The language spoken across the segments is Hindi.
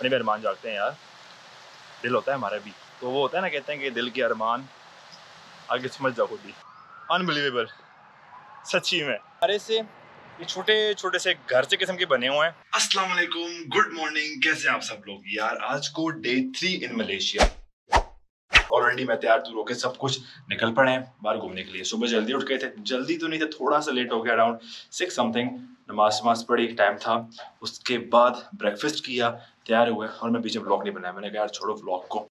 अपने भी अरमान जागते हैं यार। दिल होता है हमारा भी। तो वो होता है ना, कहते हैं कि दिल के अरमान, आगे समझ जाओ खुद ही। अनबिलीवेबल सच्ची में। अरे से, ये छोटे छोटे से घर से किस्म के बने हुए हैं। अस्सलाम वालेकुम गुड मॉर्निंग। कैसे आप सब लोग? यार, आज को day three in Malaysia already मैं तैयार दूर होकर सब कुछ निकल पड़े हैं, बाहर घूमने के लिए। सुबह जल्दी उठ गए थे। जल्दी तो नहीं था, थोड़ा सा लेट हो गया अराउंड सिक्स समथिंग नमाज़ वमाज पढ़ी टाइम था। उसके बाद ब्रेकफास्ट किया। तैयार हुए और मैं पीछे ब्लॉग नहीं बनाया। मैंने कहा, यार, छोड़ो ब्लॉग को।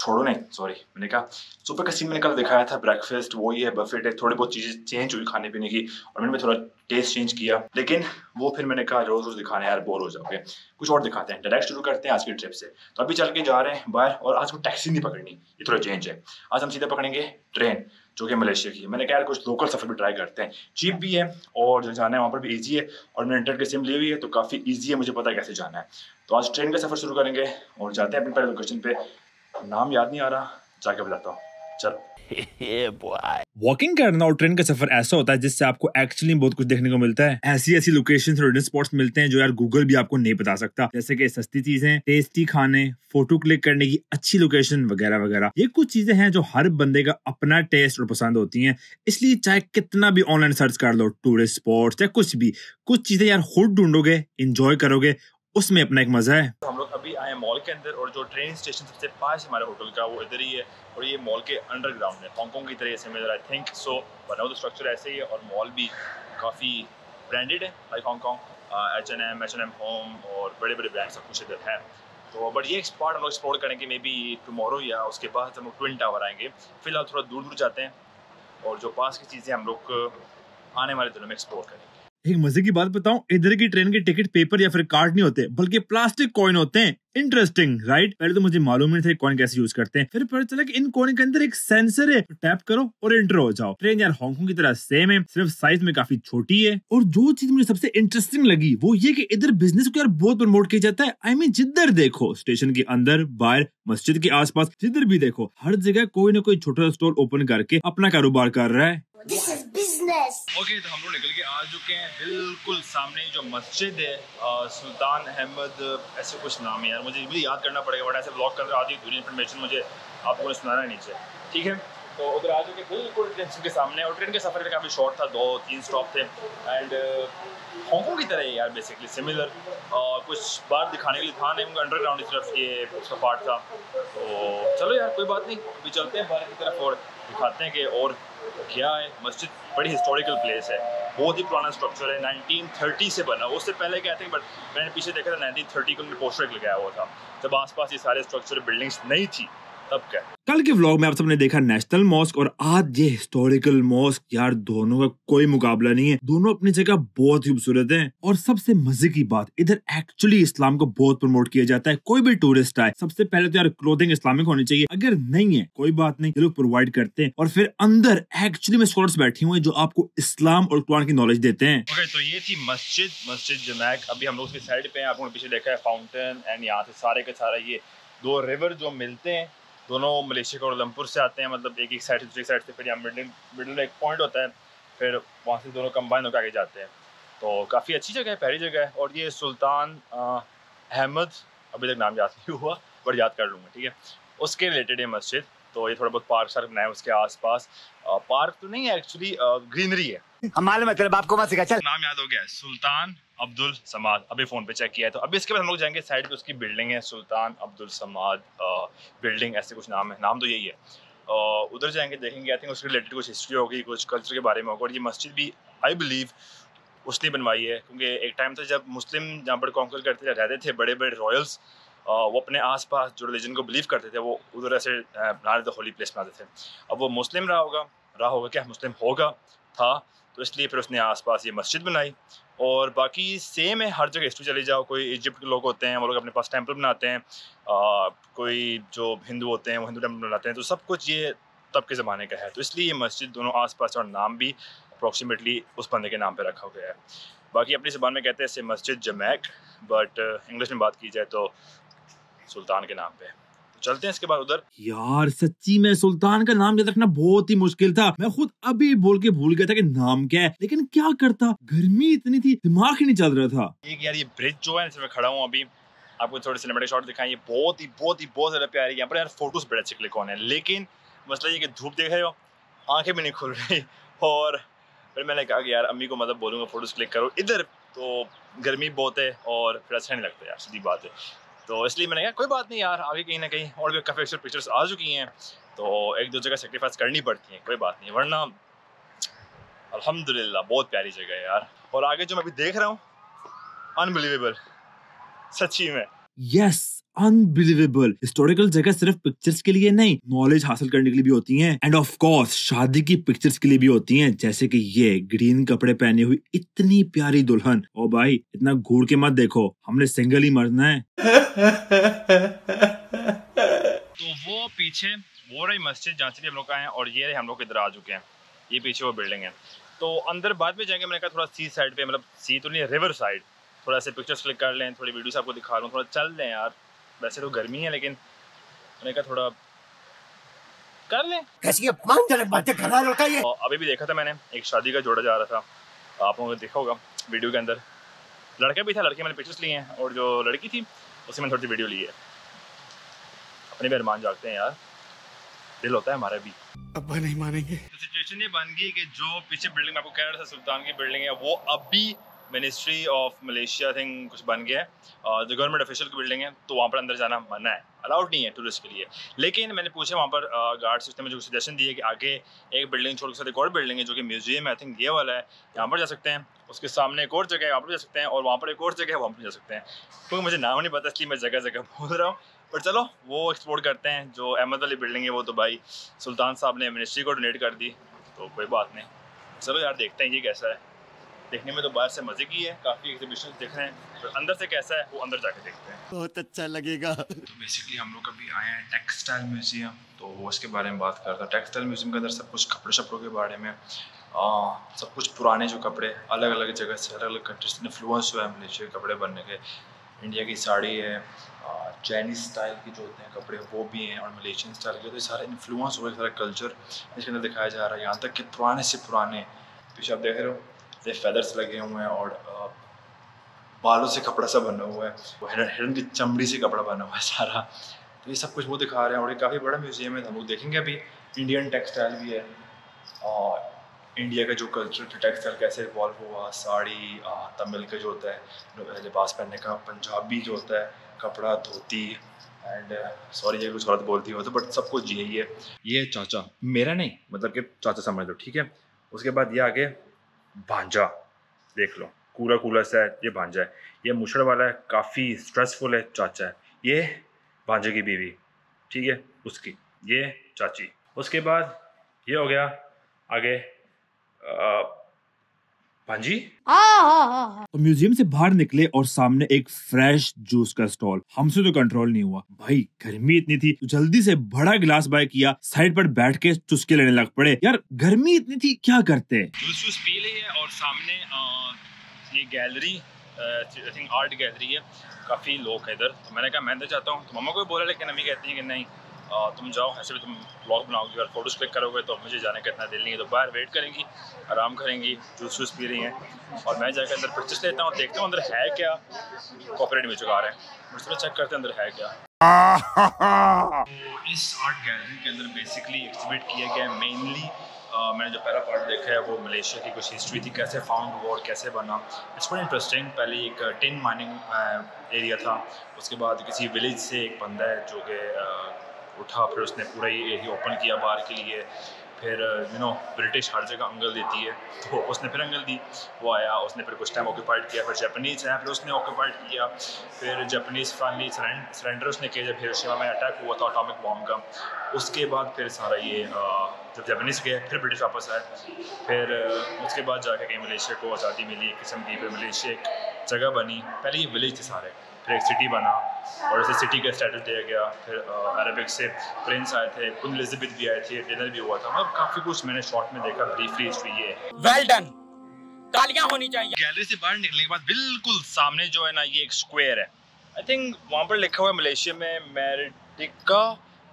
छोड़ो नहीं सॉरी मैंने कहा, सुबह का सीन मैंने कल दिखाया था ब्रेकफास्ट वो ही बफेट है, थोड़ी बहुत चीज़ें चेंज हुई खाने पीने की और मैंने थोड़ा टेस्ट चेंज किया। लेकिन वो फिर मैंने कहा, रोज़ रोज़ दिखाने यार बोर हो जाओगे। कुछ और दिखाते हैं। डायरेक्ट शुरू करते हैं आज की ट्रिप से। तो अभी चल के जा रहे हैं बाहर और आज को टैक्सी नहीं पकड़नी, ये थोड़ा चेंज है। आज हम सीधा पकड़ेंगे ट्रेन जो कि मलेशिया की है। मैंने कहा, यार, कुछ लोकल सफ़र भी ट्राई करते हैं। चीप भी है और जो जाना है, वहाँ पर भी ईजी है और मैंने इंटरनेट की सिम ली हुई है तो काफ़ी ईजी है मुझे पता है कैसे जाना है। तो आज ट्रेन का सफ़र शुरू करेंगे और जाते हैं अपने पहले लोकेशन पर नाम याद नहीं आ रहा, जाके बताता हूँ। चल। वॉकिंग करना और ट्रेन का सफ़र ऐसा होता है जिससे आपको एक्चुअली बहुत कुछ देखने को मिलता है। ऐसी ऐसी लोकेशन और स्पॉट्स मिलते हैं जो यार गूगल भी आपको नहीं बता सकता। जैसे कि सस्ती चीज़ें टेस्टी खाने फ़ोटो क्लिक करने की अच्छी लोकेशन वगैरह वगैरह। ये कुछ चीज़ें हैं जो हर बंदे का अपना टेस्ट और पसंद होती हैं। इसलिए चाहे कितना भी ऑनलाइन सर्च कर लो टूरिस्ट स्पॉट्स या कुछ भी कुछ चीज़ें यार खुद ढूंढोगे इंजॉय करोगे उसमें अपना एक मज़ा है। तो हम लोग अभी आए मॉल के अंदर और जो ट्रेन स्टेशन सबसे पास हमारे होटल का, वो इधर ही है और ये मॉल के अंडरग्राउंड है हांगकॉन्ग की तरह सिमिलर आई थिंक सो बना तो स्ट्रक्चर ऐसे ही है और मॉल भी काफ़ी ब्रांडेड है like Hong Kong H N M H N M home और बड़े बड़े ब्रांड सब कुछ इधर है। तो बट ये स्पॉट हम लोग एक्सप्लोर करेंगे मे बी टमोरो या उसके बाद हम लोग ट्विन टावर आएँगे। फ़िलहाल थोड़ा दूर दूर जाते हैं और जो पास की चीज़ें हम लोग आने वाले दिनों में एक्सप्लोर करेंगे। एक मज़े की बात बताऊँ, इधर की ट्रेन के टिकट पेपर या फिर कार्ड नहीं होते, बल्कि प्लास्टिक कॉइन होते हैं। इंटरेस्टिंग राइट पहले तो मुझे मालूम नहीं था कॉइन कैसे यूज़ करते हैं। फिर पता चला कि इन कॉइन के अंदर एक सेंसर है तो टैप करो और एंटर हो जाओ। ट्रेन यार हांगकॉन्ग की तरह सेम है सिर्फ़ साइज़ में काफ़ी छोटी है। और जो चीज़ मुझे सबसे इंटरेस्टिंग लगी वो ये कि इधर बिज़नेस को यार बहुत प्रमोट किया जाता है। आई मीन जिधर देखो स्टेशन के अंदर बाहर मस्जिद के आसपास जिधर भी देखो हर जगह कोई ना कोई छोटा स्टोर ओपन करके अपना कारोबार कर रहा है. ओके तो हम लोग निकल के आ चुके हैं। बिल्कुल सामने जो मस्जिद है आ, सुल्तान अहमद ऐसे कुछ नाम है यार मुझे भी याद करना पड़ेगा, बट ऐसे ब्लॉक कर आती है पूरी इन्फॉर्मेशन मुझे आपको सुनाना नीचे। ठीक है? तो उधर आ चुके बिल्कुल ट्रेन के सामने, और ट्रेन के सफ़र काफ़ी शॉर्ट था, दो, तीन स्टॉप थे। एंड हांगकॉन्ग की तरह है यार बेसिकली सिमिलर और कुछ बार दिखाने के लिए था नहीं अंडरग्राउंड की तरफ़ ये, उसका पार्ट था। तो चलो यार, कोई बात नहीं, अभी चलते हैं बाहर की तरफ़ और दिखाते हैं कि और क्या है। मस्जिद बड़ी हिस्टोरिकल प्लेस है। बहुत ही पुराना स्ट्रक्चर है 1930 से बना। उससे पहले क्या थे बट मैंने पीछे देखा था 1930 को पोस्टर लगाया हुआ था। जब आसपास ये सारे स्ट्रक्चर बिल्डिंग्स नहीं थी तब क्या? कल के व्लॉग में आप सबने देखा नेशनल मॉस्क और आज ये हिस्टोरिकल मॉस्क यार दोनों का कोई मुकाबला नहीं है। दोनों अपनी जगह बहुत ही खूबसूरत हैं। और सबसे मज़े की बात इधर एक्चुअली इस्लाम को बहुत प्रमोट किया जाता है। कोई भी टूरिस्ट आए सबसे पहले तो यार क्लोथिंग इस्लामिक होनी चाहिए। अगर नहीं है कोई बात नहीं ये लोग प्रोवाइड करते हैं। और फिर अंदर एक्चुअली में स्कॉलर्स बैठे हुए हैं जो आपको इस्लाम और कुरान की नॉलेज देते हैं। ओके तो ये थी मस्जिद मस्जिद जमैक। अभी हम लोग उसकी साइड पे हैं आपको पीछे देखा है फाउंटेन एंड यहाँ से सारे का सारा ये दो रिवर जो मिलते हैं। दोनों मलेशिया और उलमपुर से आते हैं मतलब एक एक साइड से दूसरी साइड से फिर यहाँ मिडिल मिडिल में एक पॉइंट होता है फिर वहाँ से दोनों कंबाइन होकर आगे जाते हैं। तो काफ़ी अच्छी जगह है पहली जगह है और ये सुल्तान अहमद अभी तक नाम याद नहीं हुआ बट याद कर लूँगा ठीक है? उसके रिलेटेड है मस्जिद तो ये थोड़ा बहुत पार्क शार्क बनाया उसके आसपास। पार्क तो नहीं है एक्चुअली ग्रीनरी है। हम मालूम है तेरे मत सिखा चल। नाम याद हो गया सुल्तान अब्दुल समाद। अभी फ़ोन पे चेक किया है तो अभी इसके बाद हम लोग जाएँगे साइड पे, उसकी बिल्डिंग है, सुल्तान अब्दुल समाद बिल्डिंग ऐसे कुछ नाम है। नाम तो यही है। उधर जाएँगे, देखेंगे आई थिंक उसके रिलेटेड कुछ हिस्ट्री होगी, कुछ कल्चर के बारे में होगा, और ये मस्जिद भी आई बिलीव उसने बनवाई है, क्योंकि एक टाइम था जब मुस्लिम जहाँ पर कॉन्कर करते रहते थे बड़े बड़े रॉयल्स वो अपने आसपास जो रिलीजन को बिलीव करते थे, वो उधर ऐसे बना रहे थे होली प्लेस बनाते थे। अब वो मुस्लिम रहा होगा रहा होगा क्या? मुस्लिम होगा, था। तो इसलिए फिर उसने आसपास ये मस्जिद बनाई। और बाकी सेम है हर जगह हिस्ट्री चली जाओ कोई इजिप्ट के लोग होते हैं वो लोग अपने पास टेंपल बनाते हैं आ, कोई जो हिंदू होते हैं वो हिंदू टेंपल बनाते हैं तो सब कुछ ये तब के ज़माने का है। तो इसलिए ये मस्जिद दोनों आसपास और नाम भी अप्रॉक्सीमेटली उस बंदे के नाम पर रखा गया है। बाकी अपनी ज़बान में कहते हैं इसे मस्जिद जमैक बट इंग्लिश में बात की जाए तो सुल्तान के नाम पे। चलते हैं इसके बाद उधर। यार सच्ची में सुल्तान का नाम याद रखना बहुत ही मुश्किल था। मैं खुद अभी बोल के भूल गया था कि नाम क्या है लेकिन क्या करता? गर्मी इतनी थी दिमाग ही नहीं चल रहा था। एक यार ये ब्रिज जो है इसमें खड़ा हूँ अभी। आपको थोड़े सिनेमेटिक शॉट दिखाएँ ये बहुत ही बहुत ही बहुत ज़्यादा प्यारी यहाँ पर यार फ़ोटोज़ बड़े अच्छे क्लिक होने हैं लेकिन मसला ये कि धूप देख रहे हो आँखें भी नहीं खुल रही। और फिर मैंने कहा कि यार अम्मी को मतलब बोलूँगा फ़ोटोज़ क्लिक करो। इधर तो गर्मी बहुत है और फिर अच्छा नहीं लगता यार सीधी बात है। तो इसलिए मैंने कहा, कोई बात नहीं यार, आगे कहीं ना कहीं और भी काफ़ी अक्सर पिक्चर्स आ चुकी हैं तो एक दो जगह सेक्रीफाइस करनी पड़ती है, कोई बात नहीं, वरना अल्हम्दुलिल्लाह, बहुत प्यारी जगह है यार। और आगे जो मैं अभी देख रहा हूँ अनबिलीवेबल सच्ची में। यस अनबिलीवेबल हिस्टोरिकल जगह सिर्फ़ पिक्चर्स के लिए नहीं नॉलेज हासिल करने के लिए भी होती हैं. एंड ऑफ़ कोर्स शादी की पिक्चर्स के लिए भी होती हैं. जैसे कि ये ग्रीन कपड़े पहने हुई इतनी प्यारी दुल्हन. ओ भाई, इतना घूर के मत देखो. हमने सिंगल ही मरना है. तो वो पीछे, वो रही मस्जिद जहाँ से हम लोग आए हैं और ये रहे हम लोग इधर आ चुके हैं. ये पीछे वो बिल्डिंग है. तो अंदर बाद में जाएँगे, मैंने कहा थोड़ा सी साइड पे मतलब सी तो नहीं रिवर साइड थोड़ा से पिक्चर्स क्लिक कर लें थोड़ी वीडियोस आपको दिखा लूँ थोड़ा चल लें यार। वैसे तो गर्मी है लेकिन मैंने कहा थोड़ा कर लें। कैसी अपमानजनक बातें कर रहा है अभी भी देखा था मैंने एक शादी का जोड़ा जा रहा था। आप लोगों ने देखा होगा वीडियो के अंदर। लड़का भी था लड़के मैंने पिक्चर्स लिए हैं और जो लड़की थी उससे मैंने थोड़ी वीडियो ली है। अपने भी अरमान जागते हैं यार। दिल होता है हमारा भी। अब्बा नहीं मानेंगे। तो सिचुएशन ये बन गई कि जो पीछे बिल्डिंग आपको कह रहा था सुल्तान की बिल्डिंग है वो अभी मिनिस्ट्री ऑफ़ मलेशिया थिंक कुछ बन गया है। जो गवर्नमेंट ऑफिशियल की बिल्डिंग है तो वहाँ पर अंदर जाना मना है। अलाउड नहीं है टूरिस्ट के लिए। लेकिन मैंने पूछा वहाँ पर गार्ड सिस्टम में जो सजेशन दिए कि आगे एक बिल्डिंग छोड़ के साथ एक और बिल्डिंग है, जो कि म्यूज़ियम है आई थिंक ये वाला है। यहाँ पर जा सकते हैं। उसके सामने एक और जगह है, वहाँ पर जा सकते हैं, और वहाँ पर एक और जगह है, वहाँ पर जा सकते हैं। क्योंकि मुझे नाम नहीं पता, इसलिए मैं जगह जगह बोल रहा हूँ। पर चलो, वो एक्सप्लोर करते हैं, जो अहमद वाली बिल्डिंग है, वो तो भाई सुल्तान साहब ने मिनिस्ट्री को डोनेट कर दी तो कोई बात नहीं। चलो यार, देखते हैं ये कैसा है। देखने में तो बाहर से मज़े की है काफ़ी एग्जीबिशन दिख रहे हैं। पर अंदर से कैसा है वो अंदर जाके देखते हैं। बहुत अच्छा लगेगा। तो बेसिकली हम लोग अभी आए हैं टेक्सटाइल म्यूज़ियम तो वो उसके बारे में बात करता टेक्सटाइल म्यूज़ियम के अंदर सब कुछ कपड़े शपड़ों के बारे में आ, सब कुछ पुराने जो कपड़े अलग अलग जगह से अलग अलग कंट्री से इन्फ्लुएंस हुआ है मलेशिया के कपड़े बनने के। इंडिया की साड़ी है चाइनीज़ स्टाइल के जो होते हैं कपड़े वो भी हैं और मलेशियन स्टाइल के तो ये सारा इन्फ्लुएंस हुआ है सारा कल्चर इसके अंदर दिखाया जा रहा है। यहाँ तक कि पुराने से पुराने पीछे आप देख रहे हो ये फेदर्स लगे हुए हैं और बालों से कपड़ा सा बना हुआ है। हिरन की चमड़ी से कपड़ा बना हुआ है सारा। तो ये सब कुछ वो दिखा रहे हैं और ये काफ़ी बड़ा म्यूज़ियम है। हम लोग देखेंगे अभी इंडियन टेक्सटाइल भी है। और इंडिया का जो कल्चर टेक्सटाइल कैसे इवॉल्व हुआ, साड़ी तमिल का जो होता है लिबास पहनने का, पंजाबी जो होता है, कपड़ा, धोती एंड सॉरी ये कुछ गलत बोलती हो तो बट सब कुछ यही है। ये चाचा, मेरा नहीं मतलब कि चाचा समझ लो, ठीक है? उसके बाद ये आगे भांजा देख लो कूलर कूलर सा है ये भांजा है। ये मुछड़ वाला है काफ़ी स्ट्रेसफुल है चाचा है। ये भांजे की बीवी ठीक है उसकी ये चाची। उसके बाद ये हो गया आगे आ, भांजी तो म्यूज़ियम से बाहर निकले और सामने एक फ्रेश जूस का स्टॉल। हमसे तो कंट्रोल नहीं हुआ। भाई गर्मी इतनी थी तो जल्दी से बड़ा गिलास बाय किया साइड पर बैठ के चुस्के लेने लग पड़े। यार गर्मी इतनी थी क्या करते जूस जूस पी ली है और सामने आ, ये gallery I think art gallery है। काफ़ी लोग है इधर। तो मैंने कहा मैं अंदर चाहता हूँ। तो मम्मा को भी बोला लेकिन अम्मी कहती है कि नहीं। तुम जाओ, ऐसे भी तुम ब्लॉग बनाओगे, अगर फ़ोटोज़ क्लिक करोगे तो मुझे जाने का इतना दिल नहीं है। तो बाहर वेट करेंगी, आराम करेंगी जूस वूस पी रही हैं। और मैं जाकर अंदर पिक्चर्स लेता हूँ, देखता हूँ अंदर है क्या। कॉपरेट में चुका रहे हैं। मुझे चेक करते हैं अंदर है क्या। तो इस आर्ट गैलरी के अंदर बेसिकली एग्जिबिट किया गया है मेनली मैंने जो पहला पार्ट देखा है वो मलेशिया की कुछ हिस्ट्री थी, कैसे फाउंड हुआ और कैसे बना। इट्स बड़ा इंटरेस्टिंग पहले एक टिन माइनिंग एरिया था, उसके बाद किसी विलेज से एक बंदा है जो कि उठा, फिर उसने पूरा ये एरिया ओपन किया बाहर के लिए। फिर यू नो ब्रिटिश हर जगह अंगल देती है। तो उसने फिर अंगल दी, वो आया, उसने फिर कुछ टाइम ऑक्यूपाइड किया, फिर जापानीज आया, फिर उसने ऑक्यूपाइड किया। फिर जापानीज फाइनली सरेंडर उसने किया, जब फिर हिरोशिमा में अटैक हुआ था अटोमिक बॉम्ब का। उसके बाद फिर सारा ये जब जापानीज गए, फिर ब्रिटिश वापस आए। फिर उसके बाद जाके कहीं मलेशिया को आज़ादी मिली किस्म की फिर मलेशिया एक जगह बनी। पहले ये विलेज थे सारे। फिर एक सिटी बना और ऐसे सिटी का स्टेटस दिया गया। फिर अरबिक से प्रिंस आए थे कुन एलिजाबेथ भी आए थे डिनर भी हुआ था। मतलब काफ़ी कुछ मैंने शॉर्ट में देखा ब्रीफली हिस्ट्री ये। वेल डन तालियाँ होनी चाहिए। गैलरी से बाहर निकलने के बाद बिल्कुल सामने जो है ना ये एक स्क्वायर है। आई थिंक वहाँ पर लिखा हुआ है मलेशिया में Merdeka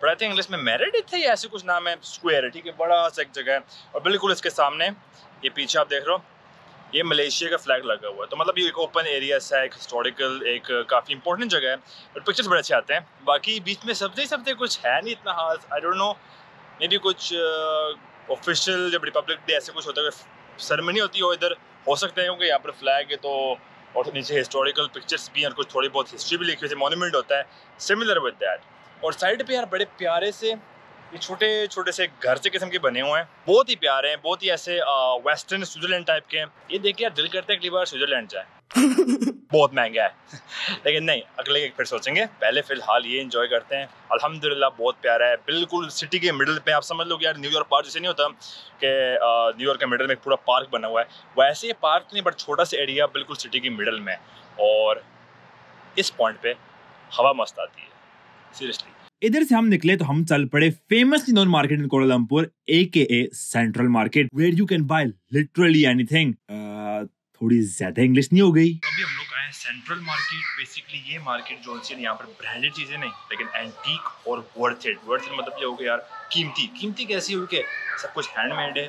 but I think English में मेरिडिक है या ऐसे कुछ नाम है। स्क्वायर है ठीक है बड़ा सा एक जगह है। और बिल्कुल इसके सामने ये पीछे आप देख रहे हो ये मलेशिया का फ्लैग लगा हुआ है। तो मतलब ये एक ओपन एरिया है एक हिस्टोरिकल एक काफ़ी इंपॉर्टेंट जगह है और पिक्चर्स बड़े अच्छे आते हैं। बाकी बीच में सबसे सबसे कुछ है नहीं इतना खास। I don't know maybe कुछ ऑफिशियल जब रिपब्लिक डे ऐसे कुछ होता है सेरेमनी होती हो इधर हो सकता है क्योंकि यहाँ पर फ्लैग है तो और नीचे हिस्टोरिकल पिक्चर्स भी हैं और कुछ थोड़ी बहुत हिस्ट्री भी लिखी हुई है मोनूमेंट होता है सिमिलर विद दैट और साइड पे यार बड़े प्यारे से ये छोटे छोटे से घर से किस्म के बने हुए हैं। बहुत ही प्यारे हैं बहुत ही ऐसे वेस्टर्न स्विट्जरलैंड टाइप के हैं। ये देखिए यार दिल करते हैं अगली बार स्विट्जरलैंड जाए। बहुत महँगा है। लेकिन नहीं अगले एक फिर सोचेंगे। पहले फ़िलहाल ये इंजॉय करते हैं। अल्हम्दुलिल्लाह बहुत प्यारा है। बिल्कुल सिटी के मिडिल पे आप समझ लो कि यार न्यूयॉर्क पार्क जैसे नहीं होता कि न्यूयॉर्क के मिडिल में एक पूरा पार्क बना हुआ है। वैसे ये पार्क नहीं बट छोटा सा एरिया बिल्कुल सिटी के मिडल में और इस पॉइंट पे हवा मस्त आती है। सीरियसली इधर से हम निकले तो हम चल पड़े famous non market in Kuala Lumpur A K A central market where you can buy literally anything थोड़ी ज़्यादा इंग्लिश नहीं हो गई। अभी हम लोग आए सेंट्रल मार्केट बेसिकली ये मार्केट जो है यहाँ पर ब्रांडेड चीज़ें नहीं, लेकिन एंटीक और वर्थ इट वर्थ इट मतलब ये हो गया यार, कीमती। कीमती कैसी होगी कि सब कुछ हैंडमेड है।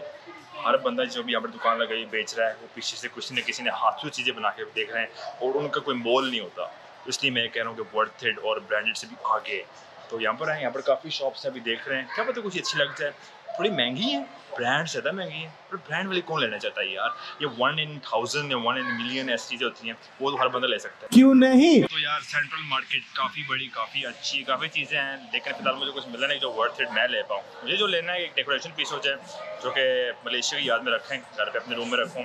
हर बंदा जो भी यहाँ पर दुकान लगाई, बेच रहा है, वो पीछे से कुछ न किसी ने हाथों चीज़ें बना के देख रहे हैं, और उनका कोई मोल नहीं होता। इसलिए मैं कह रहा हूँ कि वर्थ इट और ब्रांडेड से भी आगे। तो यहाँ पर आए यहाँ पर काफ़ी शॉप्स अभी देख रहे हैं। क्या पता कुछ अच्छी लग जाए थोड़ी महँगी है ब्रांड ज़्यादा महँगी है पर ब्रांड वाली कौन लेना चाहता है यार? ये वन इन थाउज़ेंड या वन इन मिलियन ऐसी चीज़ें होती हैं वो तो हर बंदा ले सकता है। क्यों नहीं? तो यार सेंट्रल मार्केट काफ़ी बड़ी काफ़ी अच्छी काफ़ी चीज़ें हैं। लेकिन फ़िलहाल मुझे कुछ मिला नहीं जो वर्थ इट मैं ले पाऊँ। मुझे जो लेना है एक डेकोरेशन पीस हो जाए जो कि मलेशिया की याद में रखें घर पर अपने रूम में रखूँ।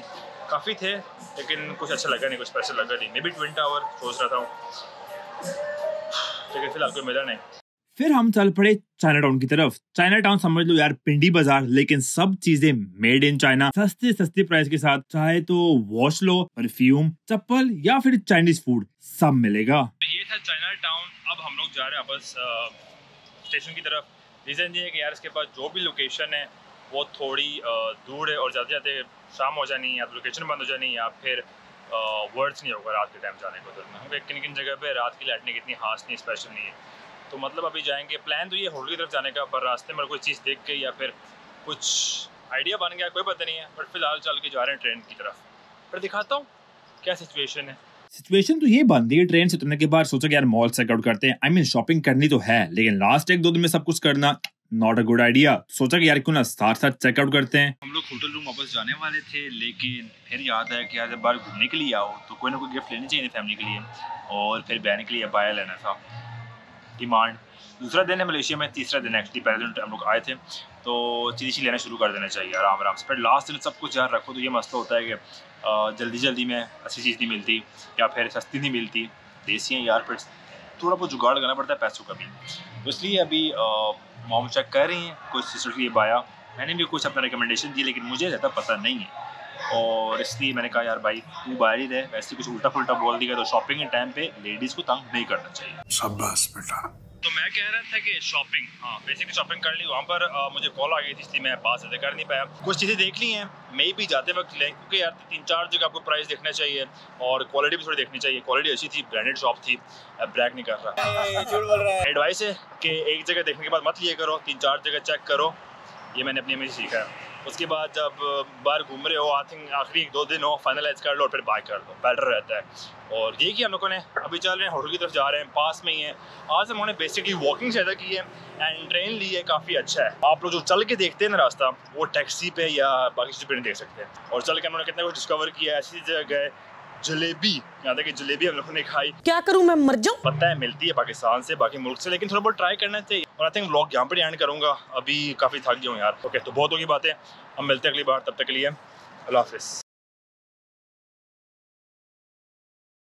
काफ़ी थे लेकिन कुछ अच्छा लगा नहीं कुछ पैसे लगा नहीं। मे बी ट्विन टावर सोच रहा था लेकिन फ़िलहाल कोई मिला नहीं। फिर हम चल पड़े चाइना टाउन की तरफ़। चाइना टाउन समझ लो यार, पिंडी बाज़ार, लेकिन सब चीज़ें मेड इन चाइना सस्ते सस्ते प्राइस के साथ, चाहे तो वॉश लो परफ्यूम चप्पल या फिर चाइनीज़ फ़ूड सब मिलेगा। तो ये था चाइना टाउन अब हम लोग जा रहे हैं वापस स्टेशन की तरफ़। रीज़न ये है कि यार, इसके पास जो भी लोकेशन है, वो थोड़ी दूर है और जाते जाते शाम हो जानी, या तो लोकेशन बंद हो जानी, या फिर वर्ड्स नहीं होगा रात के टाइम जाने को। क्योंकि किन किन जगह पे रात की लाइटनिंग इतनी खास नहीं स्पेशल नहीं है। तो मतलब अभी जाएँगे। प्लान तो ये होटल की तरफ़ जाने का पर रास्ते में कोई चीज़ देख के या फिर कुछ आइडिया बन गया कोई पता नहीं है बट फ़िलहाल चल के जा रहे हैं ट्रेन की तरफ़। फिर दिखाता हूँ क्या सिचुएशन है। सिचुएशन तो ये बन रही है ट्रेन से उतरने के बाद। सोचा कि यार मॉल चेकआउट करते हैं। आई मीन शॉपिंग करनी तो है लेकिन लास्ट एक दो दिन में सब कुछ करना नॉट अ गुड आइडिया सोचा कि यार क्यों ना साथ साथ चेकआउट करते हैं। हम लोग होटल रूम वापस जाने वाले थे लेकिन फिर याद है कि यार जब बाहर घूमने के लिए आओ तो कोई ना कोई गिफ्ट लेनी चाहिए फैमिली के लिए और फिर बहन के लिए बाया लेना था। डिमांड दूसरा दिन है मलेशिया में, तीसरा दिन एक्चुअली पहले दिन हम लोग आए थे तो चीज़ लेना शुरू कर देना चाहिए, आराम आराम से। फिर लास्ट दिन सब कुछ यार रखो तो ये मसला होता है कि जल्दी जल्दी में अच्छी चीज़ नहीं मिलती, या फिर सस्ती नहीं मिलती। देसी हैं यार फिर थोड़ा बहुत जुगाड़ करना पड़ता है पैसों का भी। तो इसलिए अभी मोम चेक कर रही हैं, कुछ सिस्टर की बाया मैंने भी कुछ अपना रिकमेंडेशन दी लेकिन मुझे ज़्यादा पता नहीं है। और इसलिए मैंने कहा यार भाई तू बाहर ही रहे वैसे कुछ उल्टा फुलटा बोल दिया तो शॉपिंग के टाइम पे लेडीज़ को तंग नहीं करना चाहिए। शाबाश बेटा। तो मैं कह रहा था कि शॉपिंग हाँ बेसिकली शॉपिंग कर ली वहाँ पर आ, मुझे कॉल आ गई थी इसलिए मैं बात ज़्यादा कर नहीं पाया। कुछ चीज़ें देख ली हैं मे भी जाते वक्त लें क्योंकि यार तीन चार जगह आपको प्राइस देखना चाहिए और क्वालिटी भी थोड़ी देखनी चाहिए। क्वालिटी अच्छी थी ब्रांडेड शॉप थी ब्रैक नहीं कर रहा। एडवाइस है। कि एक जगह देखने के बाद मत लिए करो तीन चार जगह चेक करो। ये मैंने अपनी में सीखा है। उसके बाद जब बाहर घूम रहे हो आई थिंक आखिरी एक दो दिन हो फाइनलाइज कर लो और फिर बाय कर लो। बेटर रहता है। और ये किया हम लोगों ने। अभी चल रहे हैं, होटल की तरफ़ जा रहे हैं, पास में ही है। आज हम उन्होंने बेसिकली वॉकिंग ज़्यादा की है एंड ट्रेन ली है, काफ़ी अच्छा है। आप लोग जो चल के देखते हैं ना रास्ता, वो टैक्सी पे या बाकी चीज़ पर नहीं देख सकते। और चल के हमने कितना कुछ डिस्कवर किया, ऐसी जगह जलेबी। यहाँ तक जलेबी हम लोगों ने खाई। क्या करूँ मैं? मर जाऊँ? पता है मिलती है पाकिस्तान से बाकी मुल्क से लेकिन थोड़ा बहुत ट्राई करना चाहिए। और आई थिंक ब्लॉग यहाँ पर एंड करूँगा। अभी काफ़ी थक गया हूँ यार। ओके तो बहुत होगी बातें। हम मिलते हैं अगली बार। तब तक के लिए अल्लाह हाफिज़।